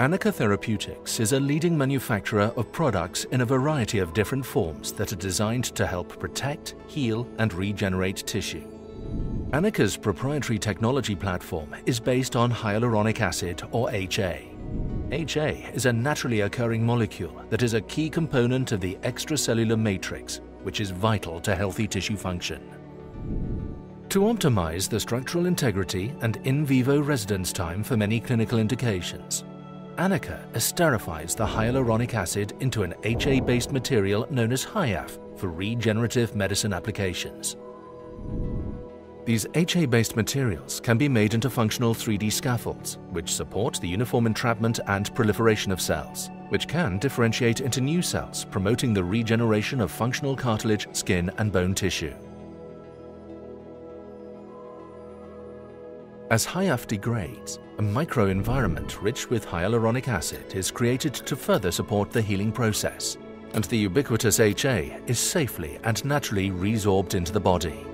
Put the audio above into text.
Anika Therapeutics is a leading manufacturer of products in a variety of different forms that are designed to help protect, heal, and regenerate tissue. Anika's proprietary technology platform is based on hyaluronic acid, or HA. HA is a naturally occurring molecule that is a key component of the extracellular matrix, which is vital to healthy tissue function. To optimize the structural integrity and in vivo residence time for many clinical indications, Anika esterifies the hyaluronic acid into an HA-based material known as HYAFF for regenerative medicine applications. These HA-based materials can be made into functional 3D scaffolds, which support the uniform entrapment and proliferation of cells, which can differentiate into new cells, promoting the regeneration of functional cartilage, skin, and bone tissue. As HYAFF degrades, a microenvironment rich with hyaluronic acid is created to further support the healing process, and the ubiquitous HA is safely and naturally resorbed into the body.